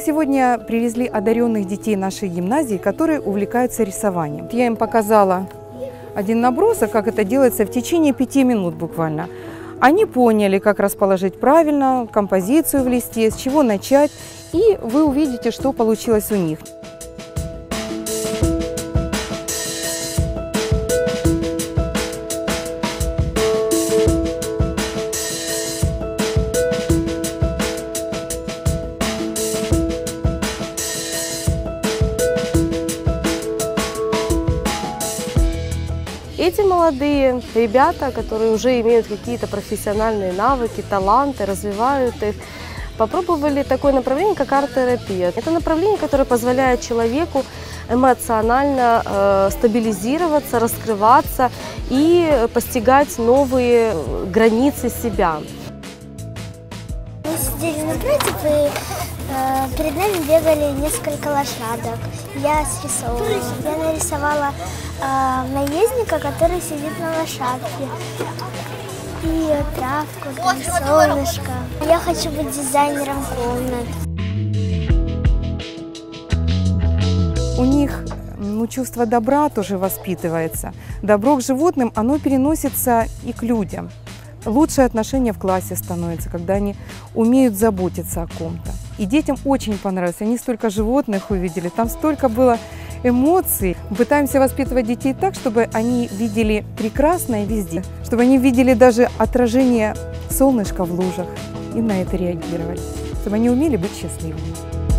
сегодня привезли одаренных детей нашей гимназии, которые увлекаются рисованием. Я им показала один набросок, как это делается в течение пяти минут буквально. Они поняли, как расположить правильно композицию в листе, с чего начать, и вы увидите, что получилось у них. Эти молодые ребята, которые уже имеют какие-то профессиональные навыки, таланты, развивают их, попробовали такое направление, как арт-терапия. Это направление, которое позволяет человеку эмоционально э, стабилизироваться, раскрываться и постигать новые границы себя. Мы сидели напротив, и перед нами бегали несколько лошадок. Я срисовывала. Я нарисовала э, наездника, который сидит на лошадке. И травку, там, солнышко. Я хочу быть дизайнером комнат. У них ну, чувство добра тоже воспитывается. Добро к животным, оно переносится и к людям. Лучшее отношение в классе становится, когда они умеют заботиться о ком-то. И детям очень понравилось. Они столько животных увидели, там столько было эмоций. Пытаемся воспитывать детей так, чтобы они видели прекрасное везде, чтобы они видели даже отражение солнышка в лужах и на это реагировали, чтобы они умели быть счастливыми.